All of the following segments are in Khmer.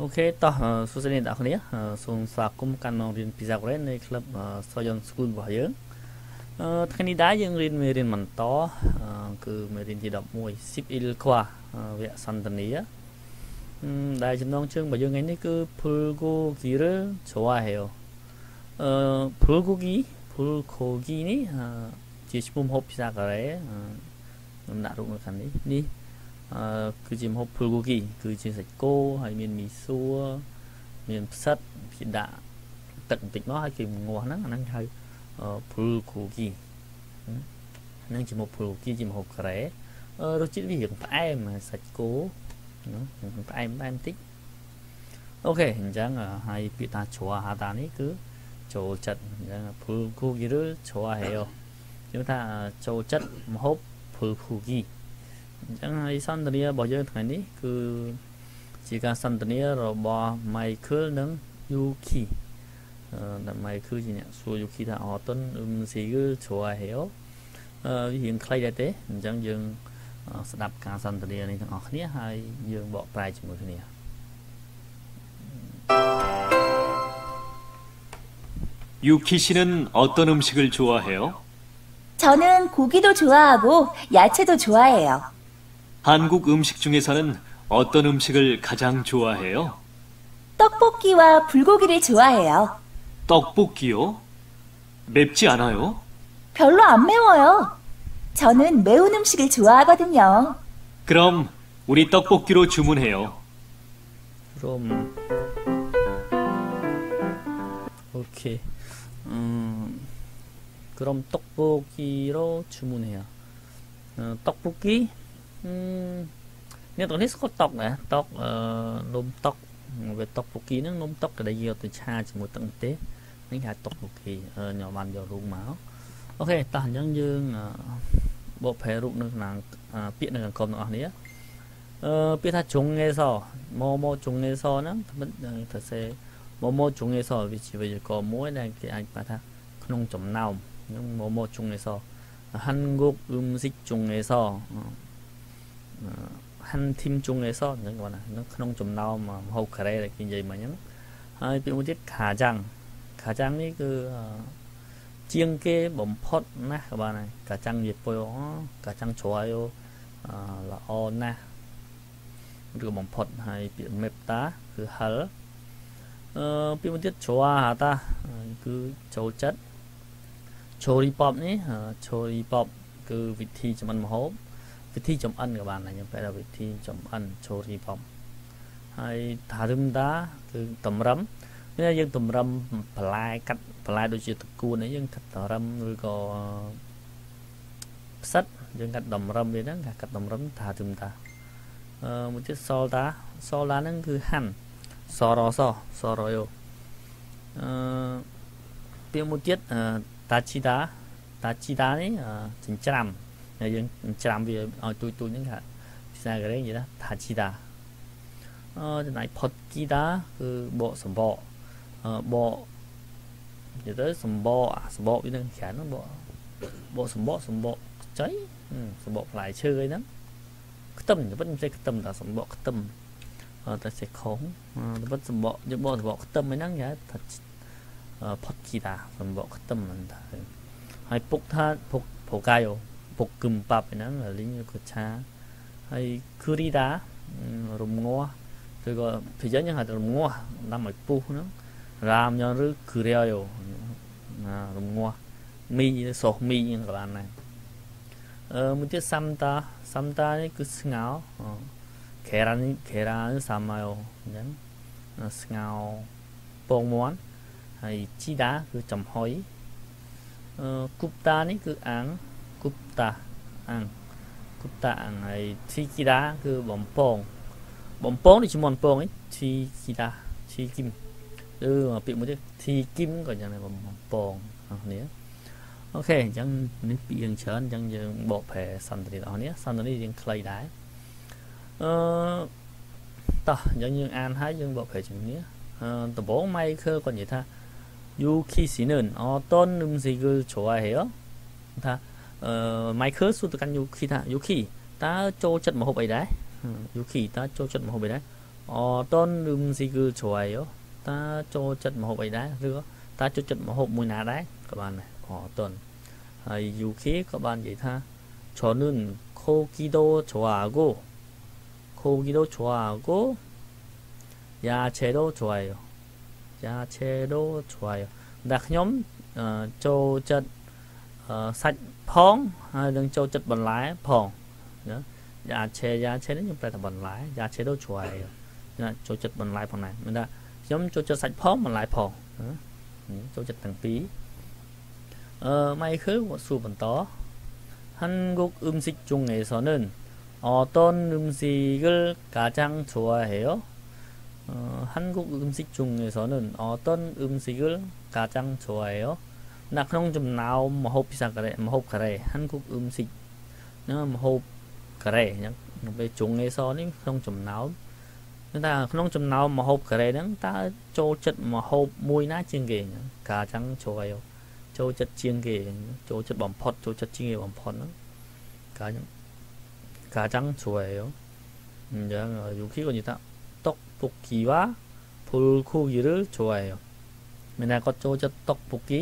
អូខេតោះសួស្តីអ្នកនរគ្នាសូមស្វាគមន៍កាន់មករៀនពីសាកូរ៉េនៅក្លឹប Soyon School របស់យើងអឺថ្ងៃនេះដែរយើងរៀនមេរៀនបន្តគឺមេរៀនទី11 Sip Il Kwa វគ្គសន្ទនាដែលចំណងជើងរបស់យើងថ្ងៃនេះគឺ Pulgo Gire Chwahayo អឺ Pulgo Gi Pulgo Gi នេះជាឈ្មោះហូបភាសាកូរ៉េដំណាក់រូបនៅខាងនេះនេះ គឺជាម្ហូបភុលគូគីគឺជាសាច់គោហើយមានមីសួរមានផ្សិតគេដាក់ទឹកបន្តិចមកហើយគេងាស់ហ្នឹងអាហ្នឹងហៅភុលគូគីហ្នឹងជាម្ហូបភុលគូគីជាម្ហូបក្រែរសជាតិវារៀងផ្អែមសាច់គោផ្អែមផ្អែមបន្តិចអូខេអញ្ចឹងហើយពាក្យថាជ្រោះហាតានេះគឺចូលចិត្តអញ្ចឹងភុលគូគីឬជ្រោះហេអូគឺថាចូលចិត្តម្ហូបភុលគូគី អញ្ចឹងហើយសន្ទនារបស់យើងថ្ងៃនេះគឺជាការសន្ទនារបស់ Michael និង Yuki ដែល Michael ជាអ្នកសួរ Yuki ថាអត់តន់ស៊ីគឺជ្រោះហេអូអឺរៀងខ្លីដែរទេអញ្ចឹងយើងស្ដាប់ការសន្ទនានេះទាំងអស់គ្នាហើយយើងបកប្រែជាមួយគ្នា 유키 씨는 어떤 음식을 좋아해요? 저는 고기도 좋아하고 야채도 좋아해요. 한국 음식 중에서는 어떤 음식을 가장 좋아해요? 떡볶이와 불고기를 좋아해요. 떡볶이요? 맵지 않아요? 별로 안 매워요. 저는 매운 음식을 좋아하거든요. 그럼 우리 떡볶이로 주문해요. 그럼 오케이. 음, 그럼 떡볶이로 주문해요. 어, 떡볶이? 음, អ្នកទាំងនេះស្គាល់តុកណាតុកអឺនំតុកវាតុកពូគីហ្នឹងនំតុកដែលយកទៅឆាជាមួយទឹកម្ទេសនេះគេហៅតុកពូគីខ្ញុំបានយករូបមកអូខេតោះអញ្ចឹងយើងបកប្រែរូបនៅក្នុងពាក្យនៅក្នុងក្រុមទាំងអស់នេះអឺពាក្យថាជុងងេសម៉ម៉ជុងងេសហ្នឹងមិនទៅសេម៉ម៉ជុងងេសវាជាវិជ្ជាមួយដែលគេអាចប្រាប់ថាក្នុងចំណោមហ្នឹងម៉ម៉ជុងងេសហាន់គុកអ៊ឹមស៊ីជុងងេស ហាន់ធីមជុងអេសអញ្ចឹងគាត់ណាក្នុងចំណោមមហូបការ៉េដែលគេនិយាយមកអញ្ចឹងហើយពាក្យមួយទៀតខាចាំងខាចាំងនេះគឺជាងគេបំផុតណាស់ក៏បានដែរកាចាំងនិយាយពុយកាចាំងជ្រោយល្អណាស់ឬបំផុតហើយពាក្យមេបតាគឺហិលអឺពាក្យមួយទៀតជ្រោហាតាគឺចូលចិត្តជូរីប៉បនេះជូរីប៉បគឺវិធីចម្អិនម្ហូប វិធីចំអិនក៏បានដែរខ្ញុំបែរវិធីចំអិនចូលរីបំហើយថារឹមតាគឺតម្រឹមនេះយើងតម្រឹមបន្លែកាត់បន្លែដូចជាតគួនអីយើងកាត់តម្រឹមឬក៏ផ្សិតយើងកាត់តម្រឹមវាហ្នឹងកាត់តម្រឹមថារឹមតាអឺមួយទៀតសលតាសលតាហ្នឹងគឺហាន់សរសសរយោអឺពាក្យមួយទៀតតាជីតាតាជីតានេះចិញ្ច្រាំ ហើយយើងច្រាំវាឲ្យទូចទូចហ្នឹងថាភាសាកូរ៉េនិយាយថាថាជីតាអឺចំណែកផុតជីតាគឺបកសម្បកអឺបកនិយាយទៅសម្បកអាសម្បកវានឹងច្រើនហ្នឹងបកបកសម្បកសម្បកខ្ចីសម្បកផ្លែឈើអីហ្នឹងខ្ទឹមតែមិនចេះខ្ទឹមតែសម្បកខ្ទឹមតែចេះខងតែមិនសម្បកយើងបកសម្បកខ្ទឹមអីហ្នឹងគេថាផុតជីតាសម្បកខ្ទឹមហ្នឹងថាហើយពុកថាពុកពូកាយោ ពុកគឹមប៉ាប់ហ្នឹងលីងក៏ឆាហើយគូរីដារំងាស់ឬក៏ពីចឹងយើងហៅរំងាស់ដាំឲ្យពុះហ្នឹងរាមយ៉ាងឬគឺរាយណារំងាស់មីសូសមីហ្នឹងក៏បានដែរអឺមួយទៀតសាំតាសាំតានេះគឺស្ងោខេរ៉ានេះខេរ៉ាសាម៉ាយោអញ្ចឹងស្ងោពងមាន់ហើយជីដាគឺចំហុយអឺគូបតានេះគឺអាំង Gupta អង្គ Gupta អង្គហើយ Thikida គឺបំពងបំពងនេះជាមន់ពងឯង Thikida Thikim ឬពាក្យមួយទៀត Thikim ក៏យ៉ាងដែរបំពងបងប្អូនអូខេអញ្ចឹងនេះពីយើងច្រើនអញ្ចឹងយើងបកប្រែសន្ទនាបងប្អូនសន្ទនាយើងខ្លីដែរអឺតោះអញ្ចឹងយើងអានហើយយើងបកប្រែជំនះដំបង Michael គាត់និយាយថា Yuki Sinan អតននឹងស៊ីគលជ្រៃហេថា អីដែរ Yuki តើចូលចិត្តម្ហូបអីដែរ 어떤 음식을 좋아해요? 다ចូលចិត្តម្ហូបអីដែរឬក៏តាចូលចិត្តម្ហូបមួយណាដែរក៏បានដែរអត់ហើយ UK ក៏បាននិយាយថា 저는 고기도 좋아하고 고기도 좋아하고 야채도 좋아해요. 야채도 좋아요. តែខ្ញុំចូលចិត្ត សាច់ផងហើយនឹងចូលចិត្តបន្លែផងណាយ៉ាឆេយ៉ាឆេនេះខ្ញុំប្រែថាបន្លែយ៉ាឆេដូចជួយណាចូលចិត្តបន្លែផងដែរមានថាខ្ញុំចូលចិត្តសាច់ផងបន្លែផងចូលចិត្តទាំងពីរអឺម៉ៃគឺសួរបន្ត 한국 음식 중에서는 어떤 음식을 가장 좋아해요? 어, 한국 음식 중에서는 어떤 음식을 가장 좋아해요? នៅក្នុងចំណោមមហូបភាសាកូរ៉េមហូបកូរ៉េហាន់គុកអ៊ឹមស៊ីកនឹងមហូបកូរ៉េអញ្ចឹងនៅពេលជុងអេសនេះក្នុងចំណោមតែក្នុងចំណោមមហូបកូរ៉េហ្នឹងតើចូលចិត្តមហូបមួយណាជាងគេកាចឹងជ្រួយចូលចិត្តជាងគេចូលចិត្តបំផុតចូលចិត្តជាងគេបំផុតហ្នឹងកាចឹងកាចឹងជ្រួយអញ្ចឹងយុគីក៏និយាយថាតុកពុកគីវ៉ាភុលគូយឺជ្រួយមានតែគាត់ចូលចិត្តតុកពុកគី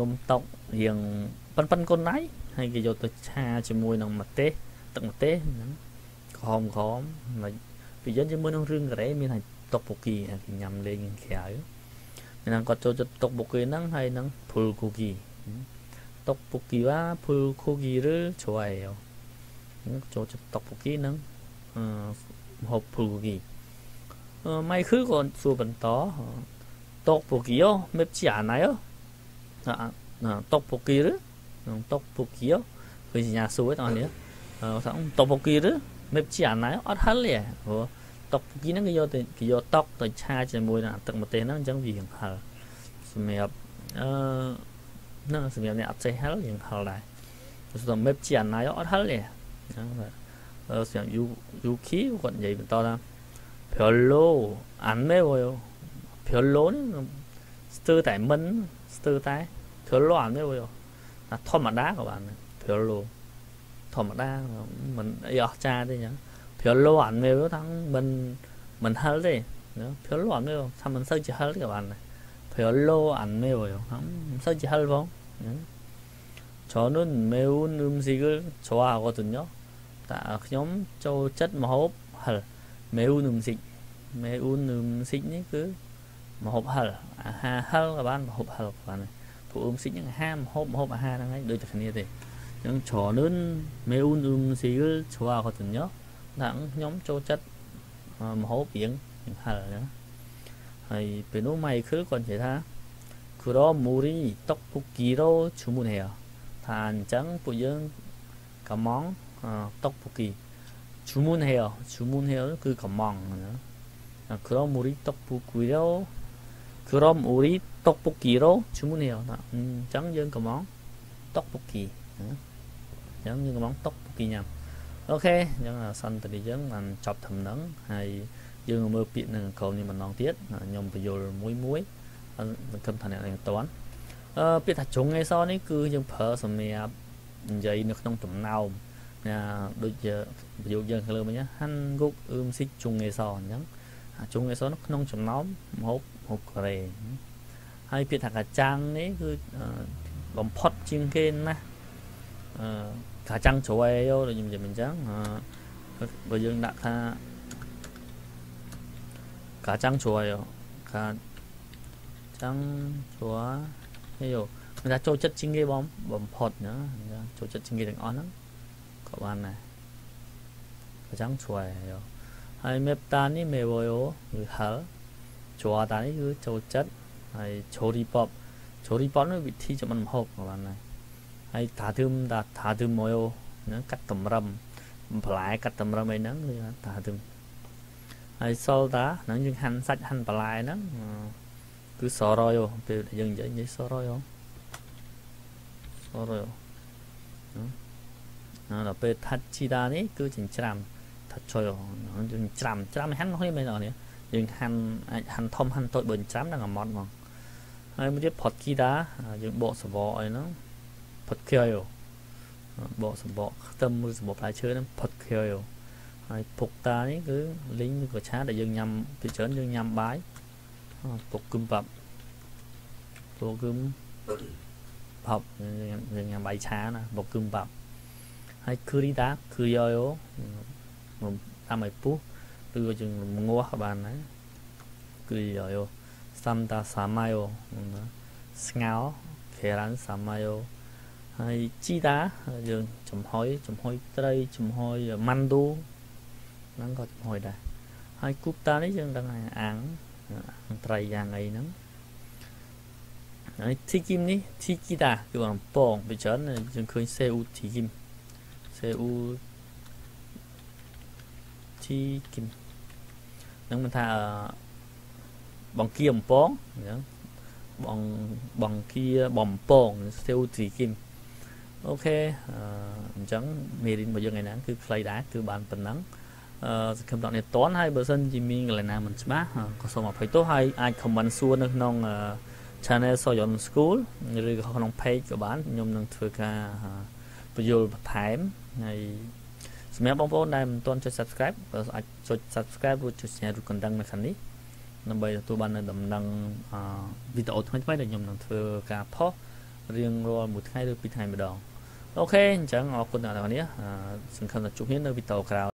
នំតុករៀងប៉ិនប៉ិនកូនដៃហើយគេយកទៅឆាជាមួយនឹងម្ទេសទឹកម្ទេសហ្នឹងក្រហមក្រហមមិនពីយើងជាមួយនឹងរឿងកូរ៉េមានហើយតុកពូគីគេញ៉ាំលេងក្រៅមានហ្នឹងគាត់ចូលចិត្តតុកពូគីហ្នឹងហើយនឹងភុលគូគីតុកពូគីវ៉ាភុលគូគីឬជួយចូលចិត្តតុកពូគីហ្នឹងអឺមហូបភុលគូគីអឺម៉ៃគឺគាត់សួរបន្តតុកពូគីអូមេបជាអាណៃអូ តុកពូគីឬតុកពូគីគឺសញ្ញាសួរបងប្អូនថាតុកពូគីឬមេបជាអាណៃអត់ហិលទេព្រោះតុកពូគីហ្នឹងគេយកទៅគេយកតុកទៅឆាជាមួយនឹងទឹកម្ទេសហ្នឹងអញ្ចឹងវាហិលសម្រាប់អឺហ្នឹងសម្រាប់អ្នកអត់ចេះហិលយើងហិលដែរព្រោះមេបជាអាណៃអត់ហិលទេអញ្ចឹងសម្រាប់យូយូគីគាត់និយាយបន្តថា 별로 안 매워요. 별로는 스트 닮은 스트 달 별로 안 매워요. 아, 토마다 các bạn 별로 토마다 mình 여 cha đi nhá 별로 안 매워요 thằng mình mình hơi đi 별로 안 매워 sao mình 설치 hơi các bạn này 별로 안 매워요 설치 할 번. 저는 매운 음식을 좋아하거든요. 다 nhóm châu chất mà hộp hal 매운 음식 매운 음식이 그 mà hộp hal ha hal các bạn hộp hal các bạn này ពួកអ៊ុំស៊ីកហ្នឹងហាមហូបហូបអាហារហ្នឹងហើយដូចតែគ្នាទេអញ្ចឹងច្រើនមេអ៊ុនអ៊ុំស៊ីលឈ្វគាត់ទៅញ៉ោថាខ្ញុំចូលចិត្តមហូបរៀងរៀងហិលណាហើយពេលនោះម៉ៃគឺគាត់និយាយថាគឺរមូរីតុកពុគីរ៉ូឈ្មោះនេះថាអញ្ចឹងពួកយើងកំងតុកពុគីឈ្មោះនេះឈ្មោះនេះគឺកំងណាគឺរមូរីតុកពុគីរ៉ូ 그럼 우리 떡볶이로 주문해요. 음, chẳng dân cầm món 떡볶이. chẳng dân cầm món 떡볶이 nhầm. Ok, nhưng là sân từ đi dân là chọc thầm nắng hay dương mơ bị nâng cầu nhưng mà non tiết nhom bây giờ muối muối cầm thành này toán. Ờ, biết thật chúng ngay sau này cứ dân phở sầm mè dây nước trong tụm nào nè đôi giờ ví dụ dân khởi nhá han gục ươm xích chung ngay sau nhá chung ngay sau nó trong tụm nóng hộp ហូ បកូរ៉េហើយពាក្យថាកាចាំងនេះគឺបំផុតជាងគេណាស់អឺកាចាំងជ្រៃយោដូចខ្ញុំនិយាយអញ្ចឹងបើយើងដាក់ថាកាចាំងជ្រៃយោកាចាំងជ្រៃយោមិនថាចូលចិត្តជាងគេបងបំផុតណាចូលចិត្តជាងគេទាំងអស់ហ្នឹងក៏បានដែរកាចាំងជ្រៃយោ ហើយមេបតានេះមេវយអូគឺហលជွာតានេះគឺចូលចិត្តហើយឈូរីប៉ុបឈូរីប៉ុបនេះវិធីចម្អិនម្ហូបបានណាហើយថាធឹមថាថាធឹមមួយណាកាត់តម្រឹមបន្លែកាត់តម្រឹមអីហ្នឹងគឺថាធឹមហើយសលតាហ្នឹងយើងហាន់សាច់ហាន់បន្លែហ្នឹងគឺសរយពេលយើងនិយាយនិយាយសរយសរយណាដល់ពេលថាជីតានេះគឺចិញ្ច្រាំ ហាន់អាចហាន់ធំហាន់តូចបើច្រាំដល់អាម៉ត់ហ្មងហើយមួយទៀតផុតគីដាយើងបកសបកអីហ្នឹងផុតខៀវបកសបកខ្ទឹមឬសបកផ្លែឈើហ្នឹងផុតខៀវហើយពុកតានេះគឺលីងឬក៏ឆាដែលយើងញ៉ាំពីច្រើនយើងញ៉ាំបាយអពុកគឹមបាប់ពុកគឹមបាប់យើងញ៉ាំបាយឆាណាពុកគឹមបាប់ហើយគឺរីតាគឺយោយោ មកតាមឲ្យពុះឬក៏យើងងាស់ក៏បានដែរគឺយោយោសាំតាសាម៉ាយោស្ងោខេរ៉ាន់សាម៉ាយោហើយជីតាយើងចំហុយចំហុយត្រីចំហុយម៉ាន់ឌូហ្នឹងក៏ចំហុយដែរហើយគូបតានេះយើងដឹងហើយអាំងអាំងត្រីយ៉ាងអីហ្នឹងហើយធីគីមនេះធីគីតាគឺអំពងពីច្រើនយើងឃើញសេអ៊ូធីគីមសេអ៊ូ ធីគីមនឹងមិនថាបងគៀអំពងអញ្ចឹងបងបងគៀបំពងសេអ៊ូធីគីមអូខេអញ្ចឹងមេរៀនរបស់យើងថ្ងៃហ្នឹងគឺខ្លីដែរគឺបានប៉ុណ្ណឹងអឺសង្ឃឹមដល់អ្នកតន់ហើយបើសិនជាមានកន្លែងណាមិនច្បាស់ក៏សូមអភ័យទោសហើយអាច comment សួរនៅក្នុង channel Soyon School ឬក៏ក្នុង page ក៏បានខ្ញុំនឹងធ្វើការបញ្យល់បន្ថែមហើយ សម្រាប់បងប្អូនដែលមិនទាន់ចុច subscribe ក៏អាចចុច subscribe រួចចុចសញ្ញារូបកណ្ដឹងនៅខាងនេះដើម្បីទទួលបាននៅដំណឹងវីដេអូថ្មីៗដែលខ្ញុំនឹងធ្វើការផុសរៀងរាល់មួយថ្ងៃឬពីរថ្ងៃម្ដងអូខេអញ្ចឹងអរគុណអ្នកនរគ្នាសង្ឃឹមថាជួបគ្នានៅវីដេអូក្រោយ